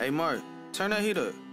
Hey, Mark, turn that heat up.